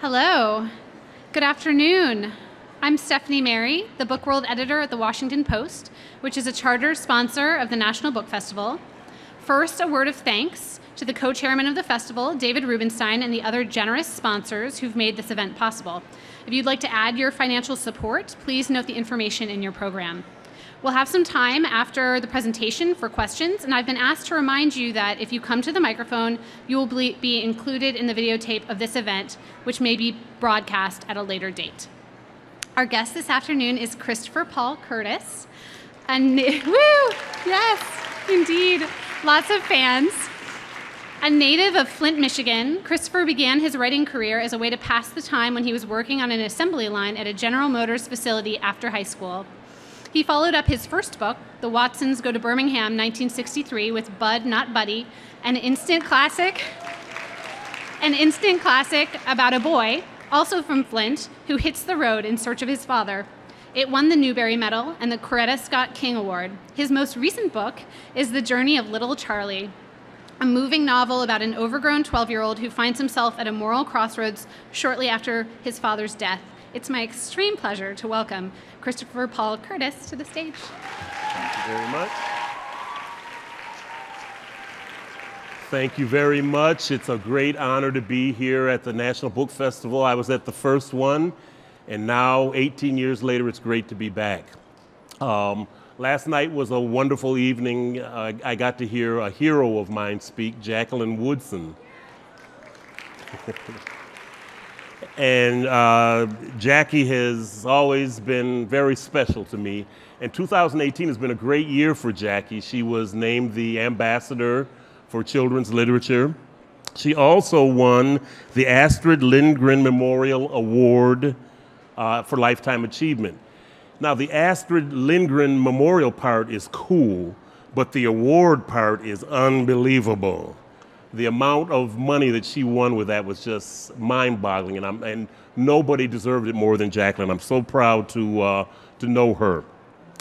Hello. Good afternoon. I'm Stephanie Merry, the Book World editor at the Washington Post, which is a charter sponsor of the National Book Festival. First, a word of thanks to the co chairman of the festival, David Rubenstein, and the other generous sponsors who've made this event possible. If you'd like to add your financial support, please note the information in your program. We'll have some time after the presentation for questions, and I've been asked to remind you that if you come to the microphone, you will be included in the videotape of this event, which may be broadcast at a later date. Our guest this afternoon is Christopher Paul Curtis. And woo, yes, indeed, lots of fans. A native of Flint, Michigan, Christopher began his writing career as a way to pass the time when he was working on an assembly line at a General Motors facility after high school. He followed up his first book, The Watsons Go to Birmingham, 1963, with Bud Not Buddy, an instant classic, an instant classic about a boy, also from Flint, who hits the road in search of his father. It won the Newbery Medal and the Coretta Scott King Award. His most recent book is The Journey of Little Charlie, a moving novel about an overgrown 12 year old who finds himself at a moral crossroads shortly after his father's death. It's my extreme pleasure to welcome Christopher Paul Curtis to the stage. Thank you very much. Thank you very much. It's a great honor to be here at the National Book Festival. I was at the first one, and now, 18 years later, it's great to be back. Um, last night was a wonderful evening. I got to hear a hero of mine speak, Jacqueline Woodson. And uh, Jackie has always been very special to me. And 2018 has been a great year for Jackie. She was named the ambassador for children's literature. She also won the Astrid Lindgren Memorial Award uh, for Lifetime Achievement. Now, the Astrid Lindgren Memorial part is cool, but the award part is unbelievable the amount of money that she won with that was just mind-boggling, and, I'm, and nobody deserved it more than Jacqueline. I'm so proud to, uh, to know her.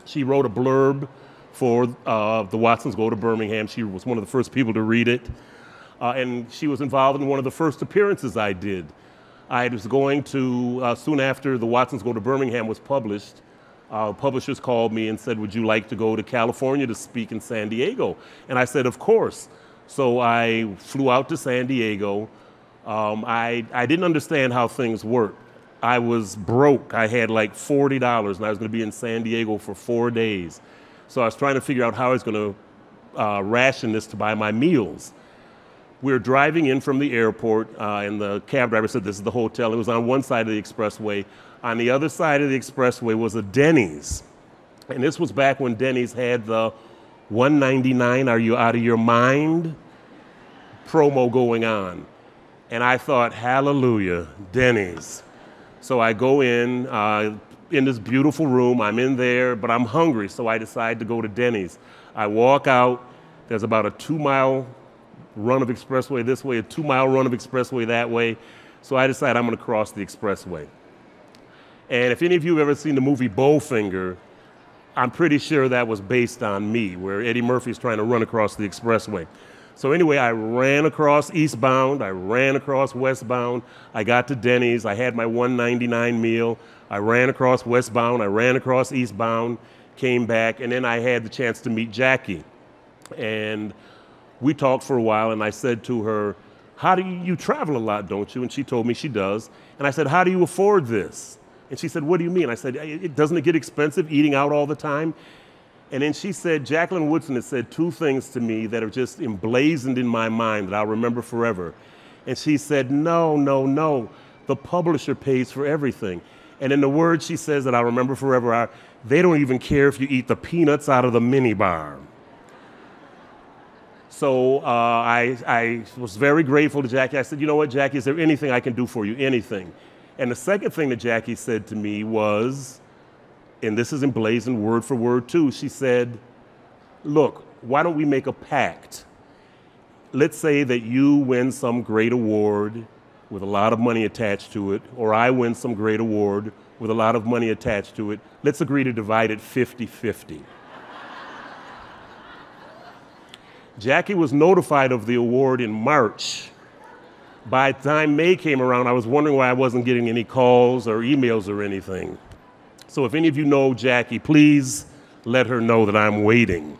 She wrote a blurb for uh, the Watsons Go to Birmingham. She was one of the first people to read it, uh, and she was involved in one of the first appearances I did. I was going to, uh, soon after the Watsons Go to Birmingham was published, uh, publishers called me and said, would you like to go to California to speak in San Diego? And I said, of course. So I flew out to San Diego. Um, I, I didn't understand how things worked. I was broke. I had like $40 and I was going to be in San Diego for four days. So I was trying to figure out how I was going to uh, ration this to buy my meals. We were driving in from the airport, uh, and the cab driver said, This is the hotel. It was on one side of the expressway. On the other side of the expressway was a Denny's. And this was back when Denny's had the 199 are you out of your mind? Promo going on. And i thought hallelujah denny's. So i go in uh, in this beautiful room. I'm in there but i'm hungry so i decide to go to denny's. I walk out. There's about a two mile run of expressway this way a two mile run of expressway that way. So i decide i'm going to cross the expressway. And if any of you have ever seen the movie bowfinger I'm pretty sure that was based on me, where Eddie Murphy's trying to run across the expressway. So anyway, I ran across eastbound, I ran across westbound, I got to Denny's, I had my 199 meal, I ran across westbound, I ran across eastbound, came back, and then I had the chance to meet Jackie. And we talked for a while, and I said to her, How do you, you travel a lot, don't you? And she told me she does. And I said, How do you afford this? And she said, What do you mean? I said, it, Doesn't it get expensive eating out all the time? And then she said, Jacqueline Woodson has said two things to me that are just emblazoned in my mind that I'll remember forever. And she said, No, no, no. The publisher pays for everything. And in the words she says that I'll remember forever they don't even care if you eat the peanuts out of the minibar. So uh, I, I was very grateful to Jackie. I said, You know what, Jackie, is there anything I can do for you? Anything. And the second thing that Jackie said to me was, and this is emblazoned word for word too, she said, Look, why don't we make a pact? Let's say that you win some great award with a lot of money attached to it, or I win some great award with a lot of money attached to it. Let's agree to divide it 50 50. Jackie was notified of the award in March By the time May came around, I was wondering why I wasn't getting any calls or emails or anything. So if any of you know Jackie, please let her know that I'm waiting.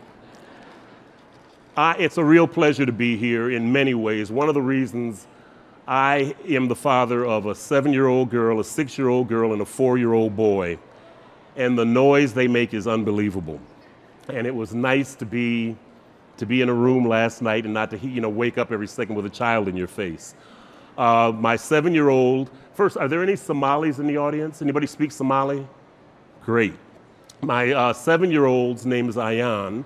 Uh, it's a real pleasure to be here in many ways. One of the reasons I am the father of a seven year old girl, a six year old girl, and a four year old boy. And the noise they make is unbelievable. And it was nice to be, to be in a room last night and not to you know, wake up every second with a child in your face. Uh, my seven year old, first, are there any Somalis in the audience? Anybody speak Somali? Great. My uh, seven year old's name is Ayan.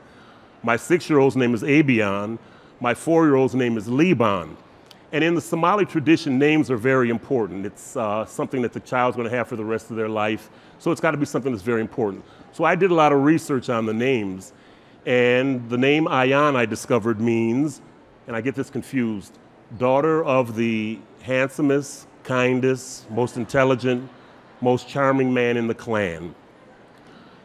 My six year old's name is Abian. My four year old's name is Liban. And in the Somali tradition, names are very important. It's uh, something that the child's going to have for the rest of their life. So it's got to be something that's very important. So I did a lot of research on the names. And the name Ayan I discovered means, and I get this confused, daughter of the handsomest, kindest, most intelligent, most charming man in the clan.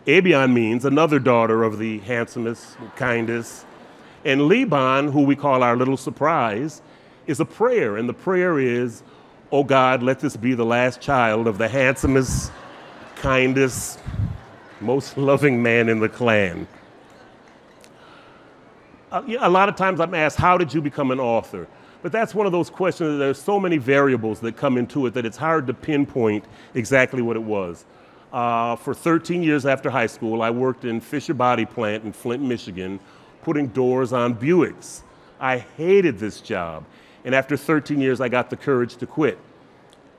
Abion means another daughter of the handsomest, kindest. And Liban, who we call our little surprise, is a prayer. And the prayer is, Oh God, let this be the last child of the handsomest, kindest, most loving man in the clan. Uh, a lot of times I'm asked, How did you become an author? But that's one of those questions that there's so many variables that come into it that it's hard to pinpoint exactly what it was. Uh, for 13 years after high school, I worked in Fisher Body Plant in Flint, Michigan, putting doors on Buicks. I hated this job. And after 13 years, I got the courage to quit.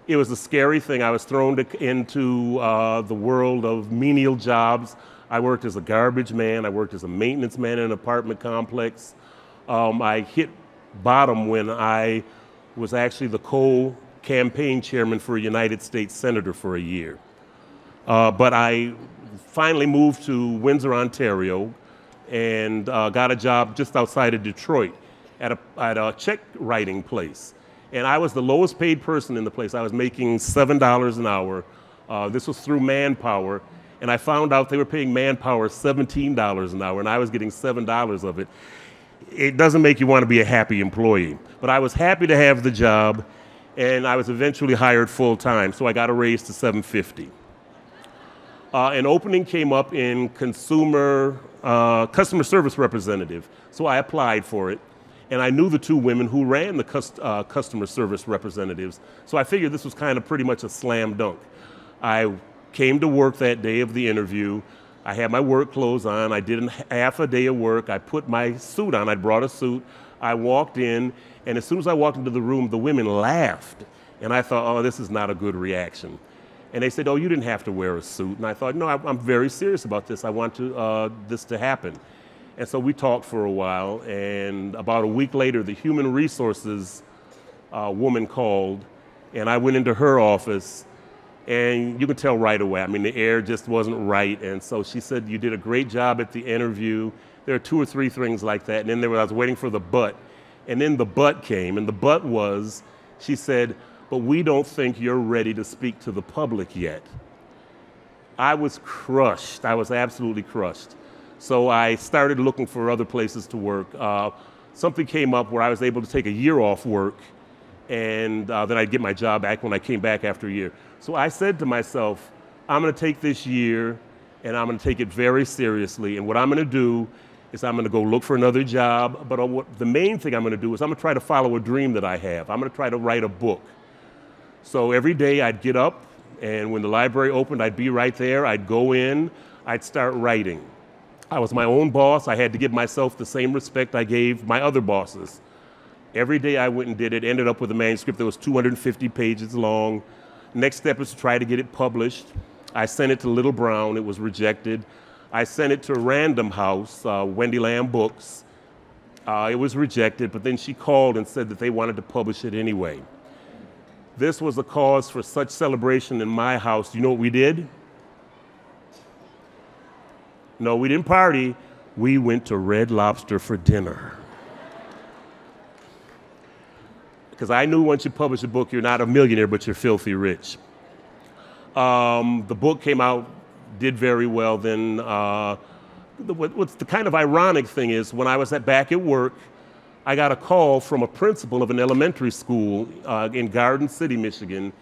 It was a scary thing. I was thrown to, into uh, the world of menial jobs. I worked as a garbage man. I worked as a maintenance man in an apartment complex. Um, I hit bottom when I was actually the co campaign chairman for a United States senator for a year. Uh, but I finally moved to Windsor, Ontario, and uh, got a job just outside of Detroit at a, at a check writing place. And I was the lowest paid person in the place. I was making $7 an hour. Uh, this was through Manpower. And I found out they were paying Manpower $17 an hour, and I was getting $7 of it. It doesn't make you want to be a happy employee. But I was happy to have the job, and I was eventually hired full time, so I got a raise to 750. Uh, an opening came up in consumer uh, customer service representative, so I applied for it and I knew the two women who ran the cust- uh, customer service representatives, so I figured this was kind of pretty much a slam dunk. I came to work that day of the interview. I had my work clothes on. I did half a day of work. I put my suit on. I brought a suit. I walked in, and as soon as I walked into the room, the women laughed. And I thought, oh, this is not a good reaction. And they said, oh, you didn't have to wear a suit. And I thought, no, I'm very serious about this. I want to, uh, this to happen. And so we talked for a while, and about a week later, the human resources uh, woman called, and I went into her office, and you could tell right away. I mean, the air just wasn't right, and so she said, "You did a great job at the interview." There are two or three things like that, and then there was, I was waiting for the but, and then the but came, and the but was, she said, "But we don't think you're ready to speak to the public yet." I was crushed. I was absolutely crushed. So I started looking for other places to work. Uh, something came up where I was able to take a year off work, and uh, then I'd get my job back when I came back after a year. So I said to myself, I'm going to take this year and I'm going to take it very seriously. And what I'm going to do is I'm going to go look for another job. But what, the main thing I'm going to do is I'm going to try to follow a dream that I have. I'm going to try to write a book. So every day I'd get up, and when the library opened, I'd be right there. I'd go in, I'd start writing. I was my own boss. I had to give myself the same respect I gave my other bosses. Every day I went and did it, ended up with a manuscript that was 250 pages long. Next step is to try to get it published. I sent it to Little Brown, it was rejected. I sent it to Random House, uh, Wendy Lamb Books. Uh, it was rejected, but then she called and said that they wanted to publish it anyway. This was a cause for such celebration in my house. You know what we did? No, we didn't party. We went to Red Lobster for dinner. Because I knew once you publish a book, you're not a millionaire, but you're filthy rich. Um, the book came out, did very well. Then, uh, the, what's the kind of ironic thing is when I was at, back at work, I got a call from a principal of an elementary school uh, in Garden City, Michigan,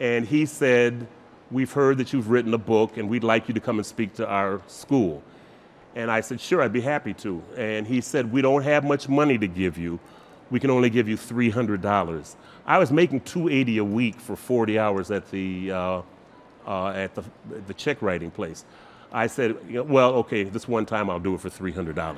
and he said, We've heard that you've written a book and we'd like you to come and speak to our school. And I said, Sure, I'd be happy to. And he said, We don't have much money to give you. We can only give you $300. I was making 280 a week for 40 hours at the, uh, uh, at the, the check writing place. I said, Well, okay, this one time I'll do it for $300.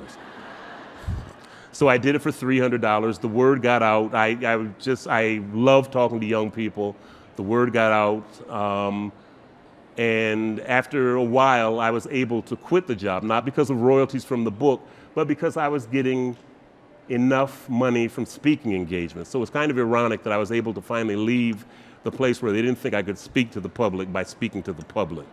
So I did it for $300. The word got out. I, I just, I love talking to young people. The word got out. Um, and after a while, I was able to quit the job, not because of royalties from the book, but because I was getting enough money from speaking engagements. So it's kind of ironic that I was able to finally leave the place where they didn't think I could speak to the public by speaking to the public.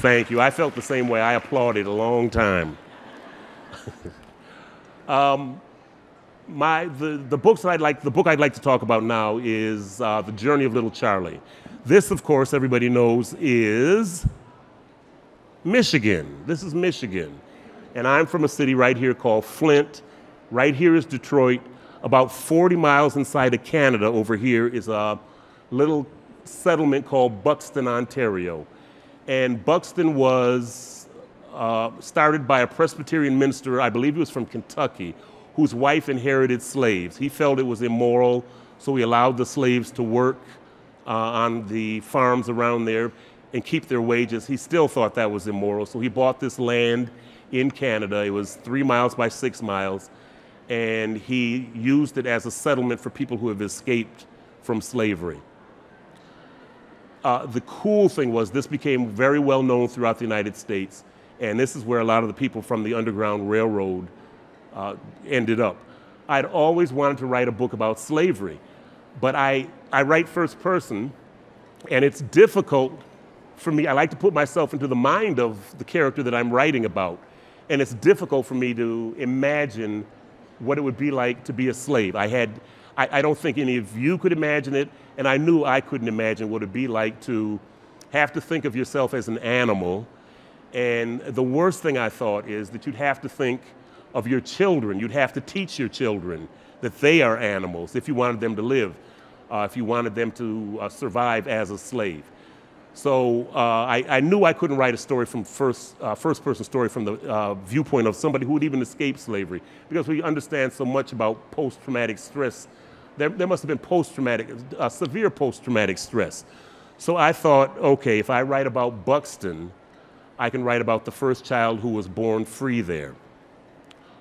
Thank you. I felt the same way. I applauded a long time. um, my, the, the books that I'd like, the book I'd like to talk about now is uh, The Journey of Little Charlie. This, of course, everybody knows is Michigan. This is Michigan. And I'm from a city right here called Flint. Right here is Detroit. About 40 miles inside of Canada over here is a little settlement called Buxton, Ontario. And Buxton was uh, started by a Presbyterian minister, I believe he was from Kentucky, whose wife inherited slaves. He felt it was immoral, so he allowed the slaves to work uh, on the farms around there and keep their wages. He still thought that was immoral, so he bought this land in Canada. It was three miles by six miles, and he used it as a settlement for people who have escaped from slavery. Uh, the cool thing was this became very well known throughout the United States, and this is where a lot of the people from the Underground Railroad uh, ended up. I'd always wanted to write a book about slavery, but I, I write first person, and it's difficult for me. I like to put myself into the mind of the character that I'm writing about, and it's difficult for me to imagine what it would be like to be a slave. I had, I, I don't think any of you could imagine it, and I knew I couldn't imagine what it'd be like to have to think of yourself as an animal. And the worst thing I thought is that you'd have to think of your children. You'd have to teach your children that they are animals if you wanted them to live, uh, if you wanted them to uh, survive as a slave. So uh, I, I, knew I couldn't write a story from first, uh, first person story from the uh, viewpoint of somebody who would even escape slavery because we understand so much about post-traumatic stress. There, there must have been post-traumatic, uh, severe post-traumatic stress. So I thought, okay, if I write about Buxton, I can write about the first child who was born free there.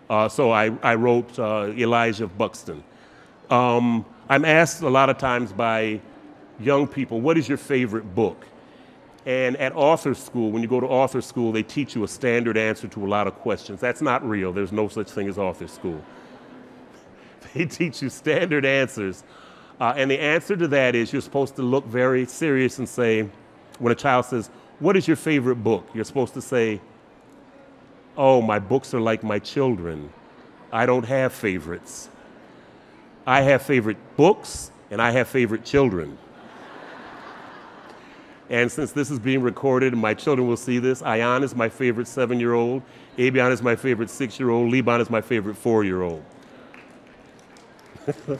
Uh, so I, I wrote uh, Elijah Buxton. Um, I'm asked a lot of times by young people, what is your favorite book? And at author school, when you go to author school, they teach you a standard answer to a lot of questions. That's not real. There's no such thing as author school. They teach you standard answers. Uh, and the answer to that is you're supposed to look very serious and say, when a child says, What is your favorite book? You're supposed to say, Oh, my books are like my children. I don't have favorites. I have favorite books and I have favorite children. And since this is being recorded and my children will see this, Ayan is my favorite seven year old, Abion is my favorite six year old, Liban is my favorite four year old.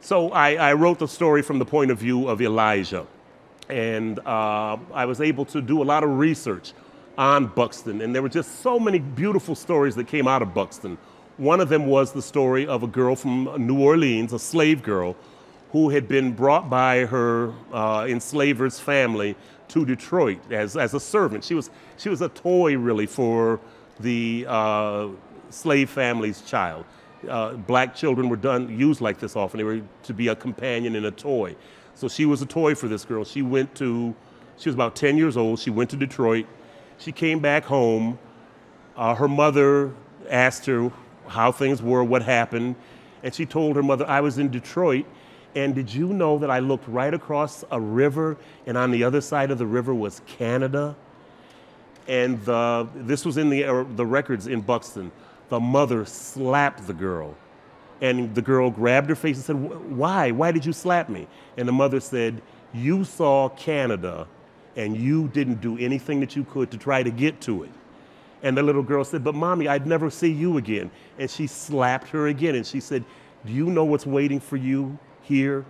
so I, I wrote the story from the point of view of Elijah. And uh, I was able to do a lot of research on Buxton, and there were just so many beautiful stories that came out of Buxton. One of them was the story of a girl from New Orleans, a slave girl, who had been brought by her uh, enslaver's family to Detroit as, as a servant. She was, she was a toy, really, for the uh, slave family's child. Uh, black children were done used like this often. They were to be a companion and a toy. So she was a toy for this girl. She went to, she was about 10 years old. She went to Detroit. She came back home. Uh, her mother asked her how things were, what happened. And she told her mother, I was in Detroit. And did you know that I looked right across a river, and on the other side of the river was Canada? And the, this was in the, uh, the records in Buxton. The mother slapped the girl and the girl grabbed her face and said, Why? Why did you slap me? And the mother said, you saw Canada and you didn't do anything that you could to try to get to it. And the little girl said, But mommy, I'd never see you again. And she slapped her again and she said, Do you know what's waiting for you here?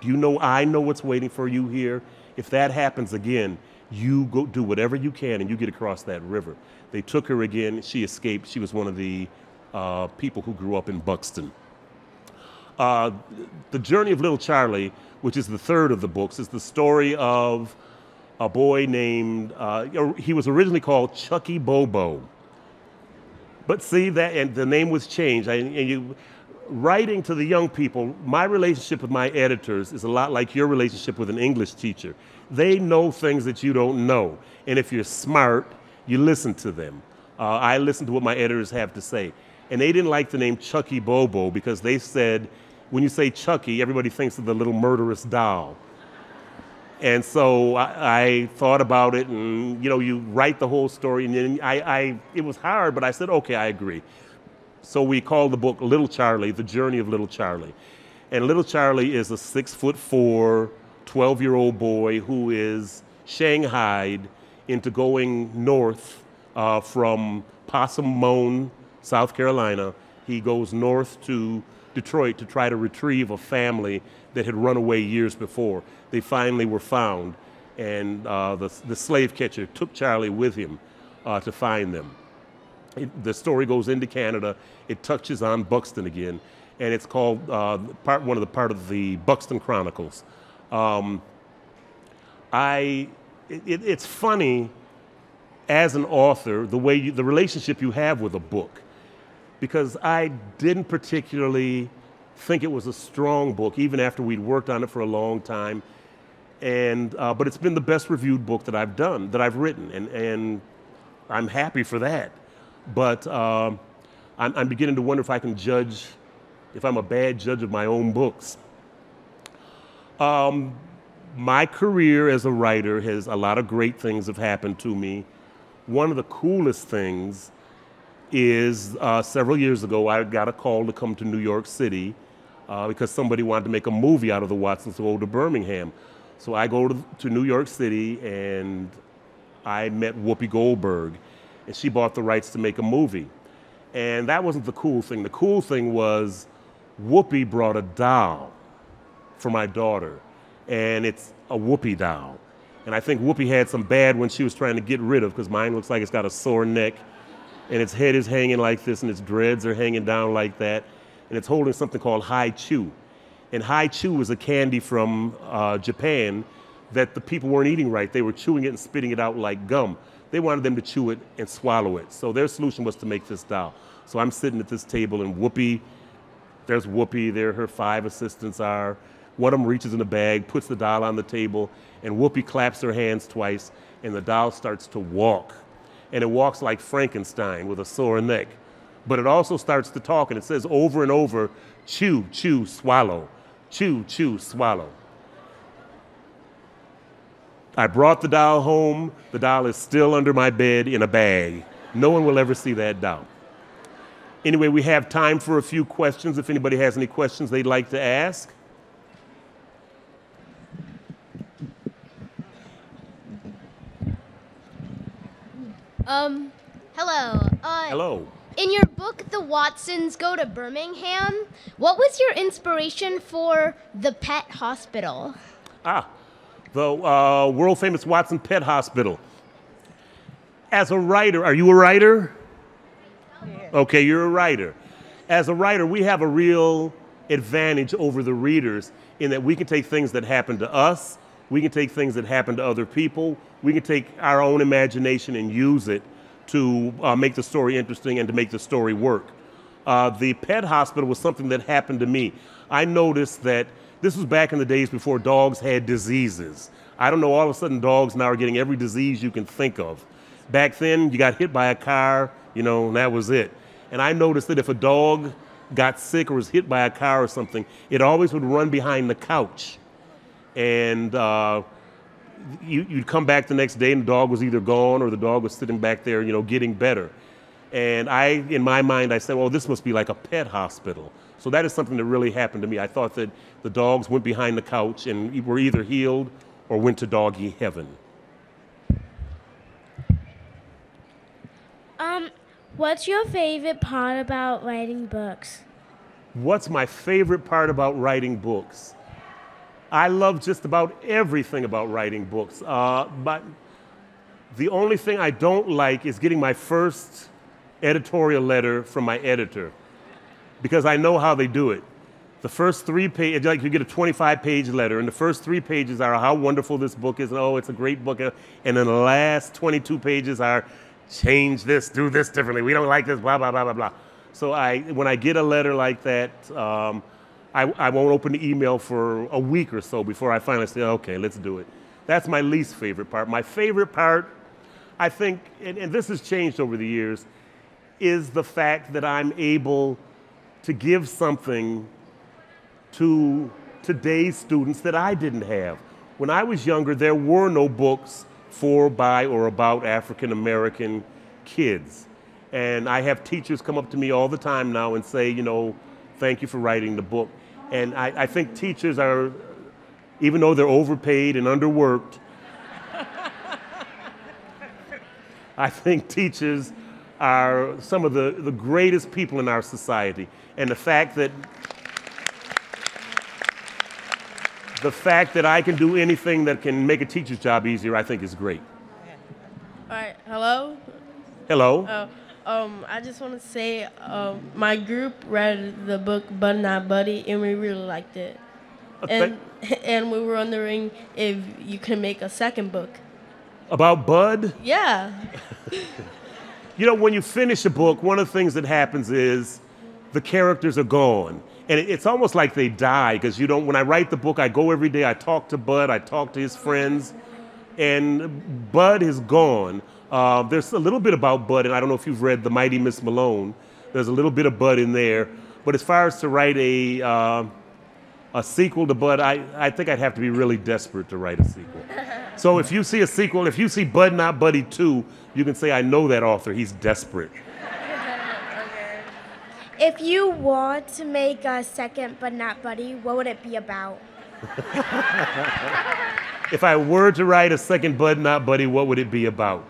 Do you know I know what's waiting for you here? If that happens again, you go do whatever you can and you get across that river. They took her again. She escaped. She was one of the uh, people who grew up in Buxton. Uh, the Journey of Little Charlie, which is the third of the books, is the story of a boy named, uh, he was originally called Chucky Bobo. But see that, and the name was changed. and you, writing to the young people, my relationship with my editors is a lot like your relationship with an English teacher. They know things that you don't know. And if you're smart, you listen to them. Uh, I listen to what my editors have to say. And they didn't like the name Chucky Bobo because they said, when you say Chucky, everybody thinks of the little murderous doll. And so I, I, thought about it, and you know, you write the whole story, and then I, I, it was hard, but I said, okay, I agree. So we called the book Little Charlie, The Journey of Little Charlie. And Little Charlie is a six foot four, 12 year old boy who is shanghaied into going north uh, from Possum Moan, South Carolina. He goes north to Detroit to try to retrieve a family that had run away years before. They finally were found, and uh, the, the slave catcher took Charlie with him uh, to find them. It, the story goes into Canada. It touches on Buxton again, and it's called uh, part one of the part of the Buxton Chronicles. Um, I, it, it's funny as an author the way you, the relationship you have with a book, because I didn't particularly think it was a strong book, even after we'd worked on it for a long time. And uh, but it's been the best reviewed book that I've done, that I've written, and and I'm happy for that. But uh, I'm, I'm beginning to wonder if I can judge, if I'm a bad judge of my own books. Um, my career as a writer has a lot of great things have happened to me. One of the coolest things is uh, several years ago, I got a call to come to New York City uh, because somebody wanted to make a movie out of the Watsons to go to Birmingham. So I go to, to New York City and I met Whoopi Goldberg, and she bought the rights to make a movie. And that wasn't the cool thing. The cool thing was Whoopi brought a doll for my daughter, and it's a Whoopi doll. And I think Whoopi had some bad when she was trying to get rid of, because mine looks like it's got a sore neck, and its head is hanging like this, and its dreads are hanging down like that and it's holding something called Hi-Chew. And Hi-Chew is a candy from uh, Japan that the people weren't eating right. They were chewing it and spitting it out like gum. They wanted them to chew it and swallow it. So their solution was to make this doll. So I'm sitting at this table and Whoopi, there's Whoopi, there her five assistants are. One of them reaches in the bag, puts the doll on the table, and Whoopi claps her hands twice, and the doll starts to walk. And it walks like Frankenstein with a sore neck but it also starts to talk and it says over and over chew, chew, swallow, chew, chew, swallow. I brought the doll home. The doll is still under my bed in a bag. No one will ever see that doll. Anyway, we have time for a few questions if anybody has any questions they'd like to ask. Um, hello. Uh, hello. In your book, The Watsons Go to Birmingham, what was your inspiration for the pet hospital? Ah, the uh, world famous Watson Pet Hospital. As a writer, are you a writer? Okay, you're a writer. As a writer, we have a real advantage over the readers in that we can take things that happen to us, we can take things that happen to other people, we can take our own imagination and use it to uh, make the story interesting and to make the story work. Uh, the pet hospital was something that happened to me. I noticed that this was back in the days before dogs had diseases. I don't know, all of a sudden dogs now are getting every disease you can think of. Back then, you got hit by a car, you know, and that was it. And I noticed that if a dog got sick or was hit by a car or something, it always would run behind the couch. And uh, you, would come back the next day and the dog was either gone or the dog was sitting back there, you know, getting better. And I, in my mind, I said, well, this must be like a pet hospital. So that is something that really happened to me. I thought that the dogs went behind the couch and were either healed or went to doggy heaven. Um, what's your favorite part about writing books? What's my favorite part about writing books? I love just about everything about writing books. Uh, but the only thing I don't like is getting my first editorial letter from my editor because I know how they do it. The first three pages, like you get a 25 page letter, and the first three pages are how wonderful this book is, and oh, it's a great book. And then the last 22 pages are change this, do this differently. We don't like this, blah, blah, blah, blah, blah. So I, when I get a letter like that, um, I, I won't open the email for a week or so before I finally say, okay, let's do it. That's my least favorite part. My favorite part, I think, and, and this has changed over the years, is the fact that I'm able to give something to today's students that I didn't have. When I was younger, there were no books for, by, or about African American kids. And I have teachers come up to me all the time now and say, you know, thank you for writing the book. And I, I think teachers are, even though they're overpaid and underworked, I think teachers are some of the, the greatest people in our society. And the fact that the fact that I can do anything that can make a teacher's job easier, I think is great. All right, hello. Hello. Uh, um, I just want to say um, my group read the book Bud Not Buddy, and we really liked it. Okay. And and we were wondering if you can make a second book. About Bud? Yeah. You know, when you finish a book, one of the things that happens is the characters are gone. And it's almost like they die because you don't, when I write the book, I go every day, I talk to Bud, I talk to his friends, and Bud is gone. Uh, there's a little bit about Bud, and I don't know if you've read The Mighty Miss Malone. There's a little bit of Bud in there. But as far as to write a, uh, a sequel to Bud, I, I think I'd have to be really desperate to write a sequel. So if you see a sequel, if you see Bud Not Buddy 2, you can say, I know that author, he's desperate. If you want to make a second Bud Not Buddy, what would it be about? If I were to write a second Bud Not Buddy, what would it be about?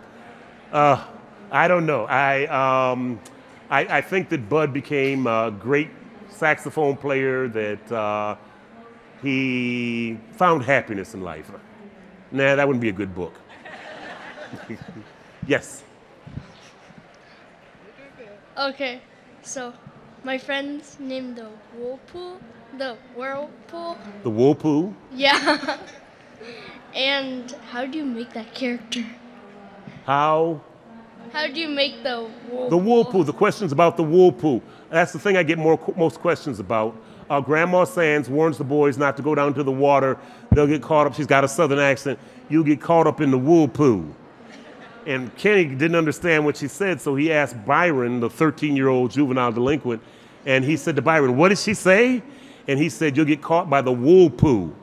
Uh, I don't know. I, um, I, I think that Bud became a great saxophone player, that uh, he found happiness in life. Nah, that wouldn't be a good book. yes. Okay, so my friends named the whirlpool, the whirlpool. The Whirlpool? Yeah. and how do you make that character? How? How do you make the whirlpool? The Wool Pooh. The questions about the Wool Pooh. That's the thing I get more, most questions about. Uh, Grandma Sands warns the boys not to go down to the water. They'll get caught up. She's got a southern accent. You'll get caught up in the Wool Pooh. And Kenny didn't understand what she said, so he asked Byron, the 13 year old juvenile delinquent, and he said to Byron, What did she say? And he said, You'll get caught by the Wool Pooh.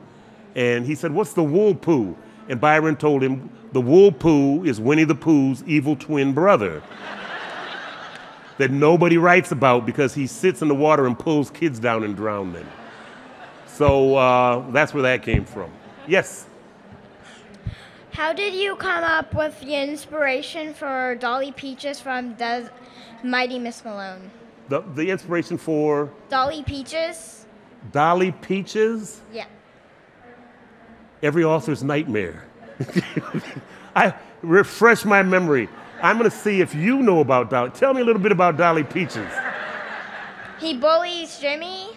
And he said, What's the Wool Pooh? And Byron told him, The Wool Pooh is Winnie the Pooh's evil twin brother that nobody writes about because he sits in the water and pulls kids down and drowns them. So uh, that's where that came from. Yes. How did you come up with the inspiration for Dolly Peaches from the Mighty Miss Malone? The, the inspiration for Dolly Peaches? Dolly Peaches, Yeah. every author's nightmare. I refresh my memory. I'm going to see if you know about Dolly. Tell me a little bit about Dolly Peaches. He bullies Jimmy.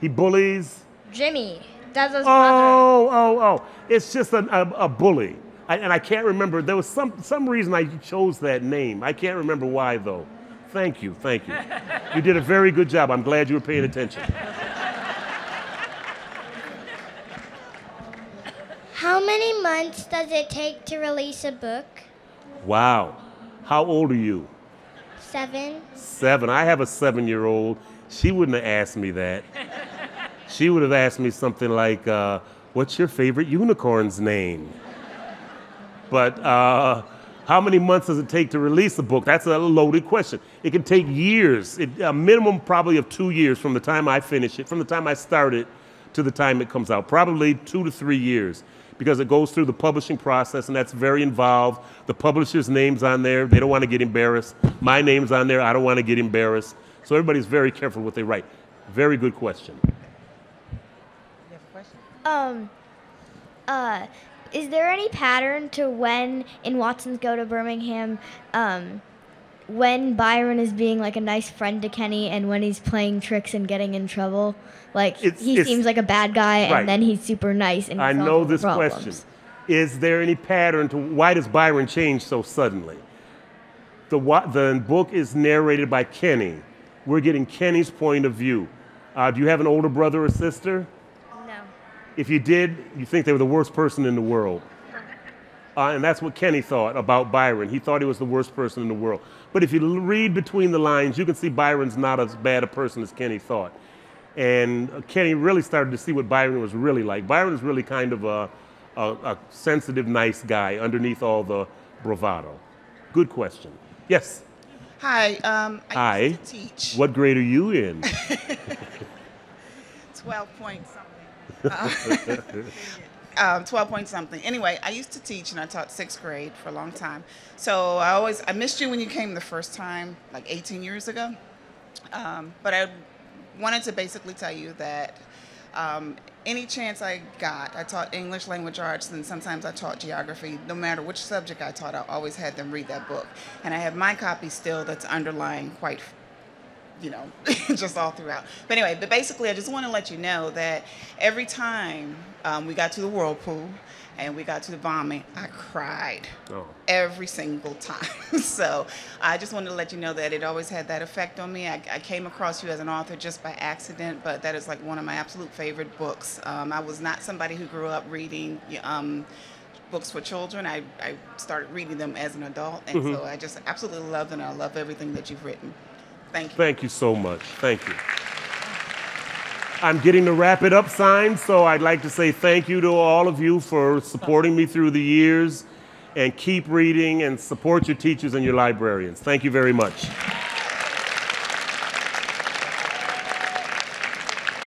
He bullies. Jimmy. That's his oh, brother. Oh, oh, oh. It's just a, a, a bully. I, and I can't remember. There was some, some reason I chose that name. I can't remember why, though. Thank you, thank you. You did a very good job. I'm glad you were paying attention. How many months does it take to release a book? Wow. How old are you? Seven. Seven. I have a seven year old. She wouldn't have asked me that. She would have asked me something like, uh, What's your favorite unicorn's name? But uh, How many months does it take to release a book? That's a loaded question. It can take years, it, a minimum probably of two years from the time I finish it, from the time I start it to the time it comes out. Probably two to three years because it goes through the publishing process and that's very involved. The publisher's name's on there. They don't want to get embarrassed. My name's on there. I don't want to get embarrassed. So everybody's very careful what they write. Very good question. you have Um, uh, is there any pattern to when in Watson's Go to Birmingham, um, when Byron is being like a nice friend to Kenny and when he's playing tricks and getting in trouble? Like It's- he it's- seems like a bad guy Right. and then he's super nice and I know this problems. question. Is there any pattern to why does Byron change so suddenly? The, the book is narrated by Kenny. We're getting Kenny's point of view. Uh, do you have an older brother or sister? No. If you did, you think they were the worst person in the world. Uh, and that's what Kenny thought about Byron. He thought he was the worst person in the world. But if you read between the lines, you can see Byron's not as bad a person as Kenny thought. And uh, Kenny really started to see what Byron was really like. Byron is really kind of a, a, a sensitive, nice guy underneath all the bravado. Good question. Yes. Hi, um, I Hi. teach What grade are you in? 12 point something. Uh, um, 12 point something. Anyway, I used to teach and I taught sixth grade for a long time. So I always, I missed you when you came the first time, like 18 years ago. Um, but I wanted to basically tell you that um, any chance I got, I taught English language arts and sometimes I taught geography. No matter which subject I taught, I always had them read that book. And I have my copy still that's underlined quite you know, just all throughout. But anyway, but basically, I just want to let you know that every time um, we got to the whirlpool and we got to the vomit, I cried Oh. every single time. so I just wanted to let you know that it always had that effect on me. I, I came across you as an author just by accident, but that is like one of my absolute favorite books. Um, I was not somebody who grew up reading. Um, books for children i, I started reading them as an adult and so i just absolutely love them i love everything that you've written thank you Thank you so much. Thank you. I'm getting the wrap it up sign, so I'd like to say thank you to all of you for supporting me through the years and keep reading and support your teachers and your librarians. Thank you very much.